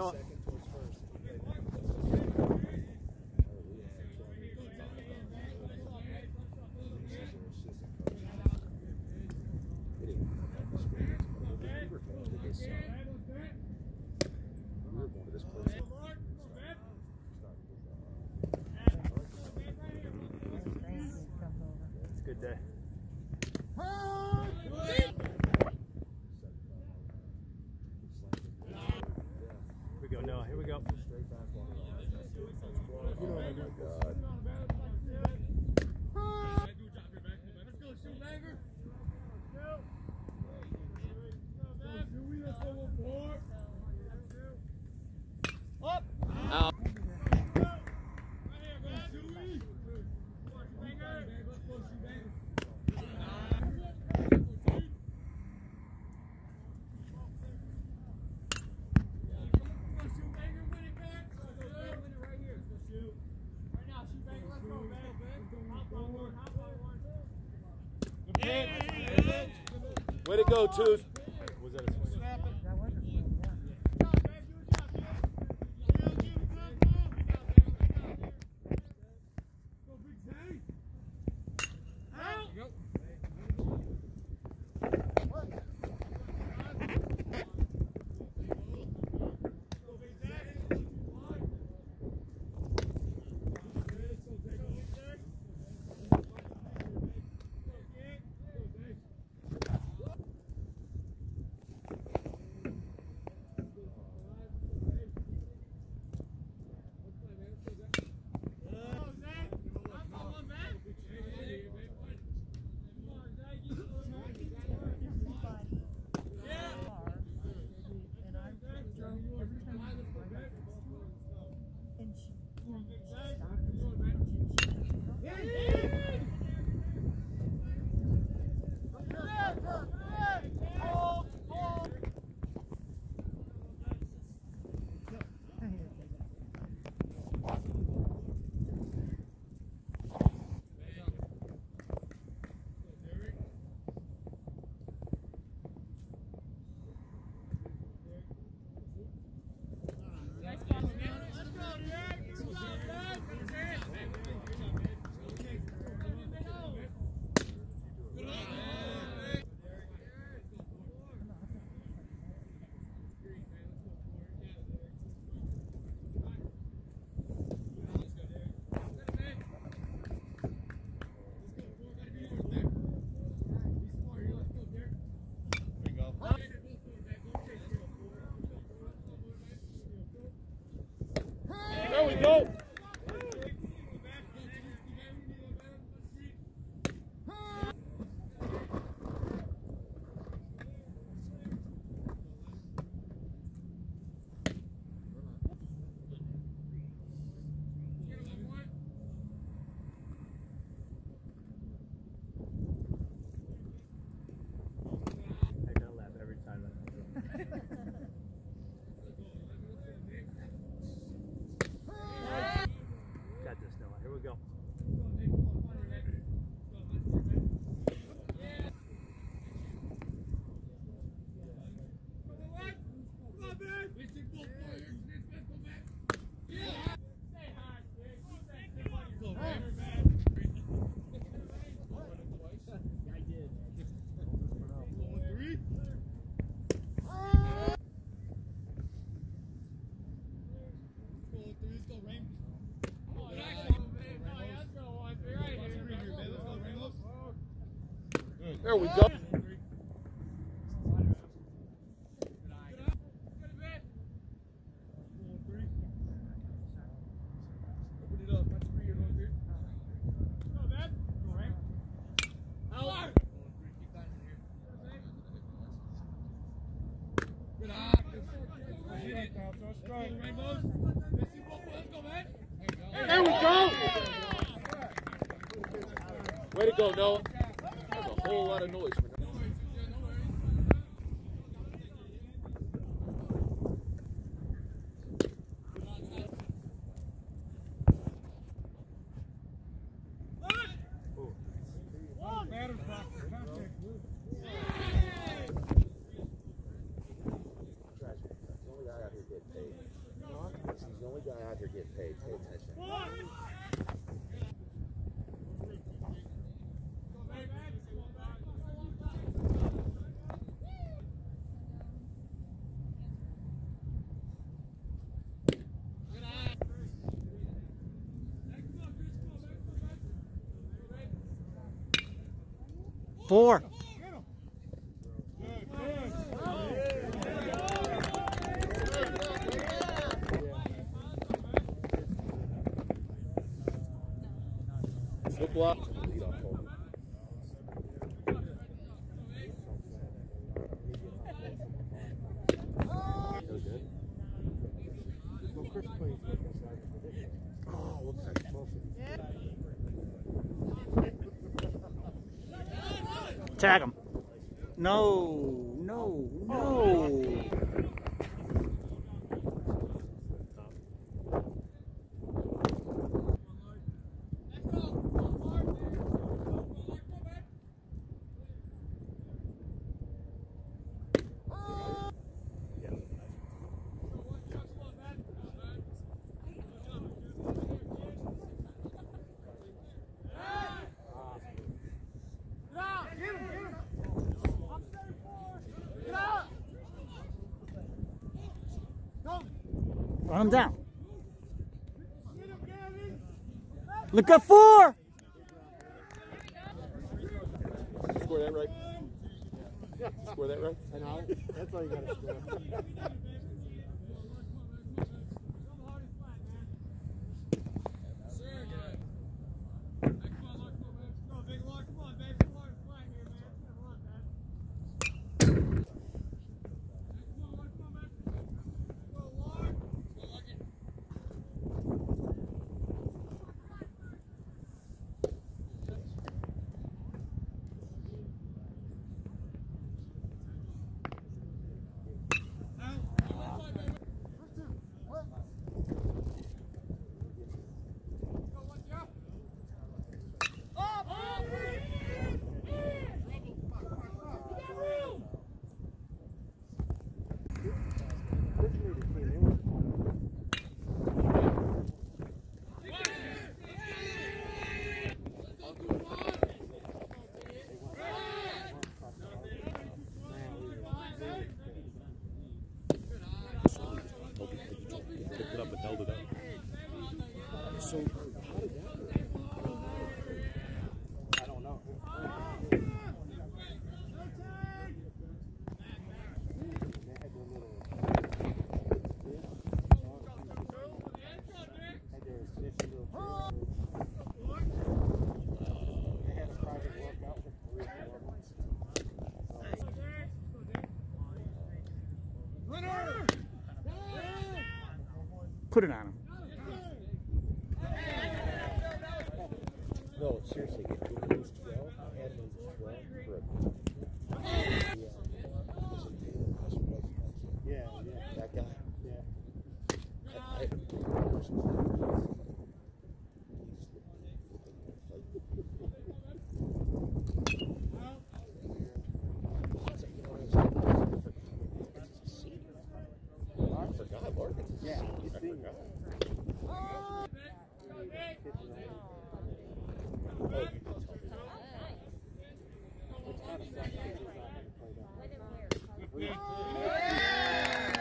no? Go, Noah. Here we go. Way to go, Tooth. Was that a swing? That was a swing, yeah. And I drove every time I was going back. And she, you know, she stopped and she, she, I hate it. There There we go. There we go. Noah a whole lot of noise. He's the only. Pay attention. Four. Good block. Tag him. No, no, no. Oh. Run him down. Look up four. Score that right. Score that right. That's all you got to score. No, seriously, 12 12 for a yeah. yeah. That guy? Yeah.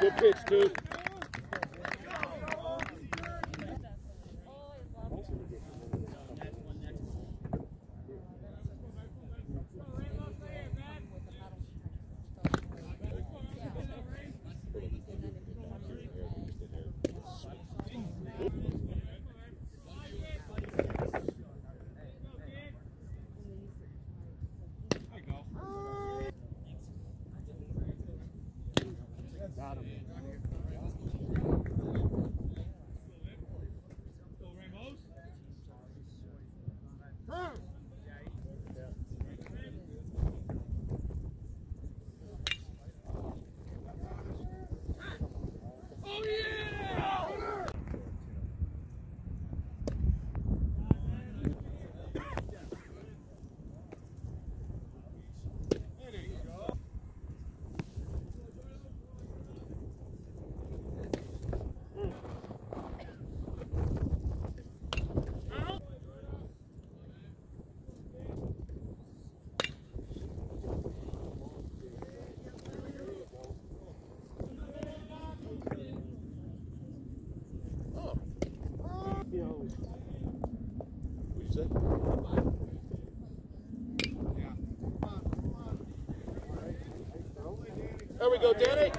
Good pitch, dude. There we go, Danny.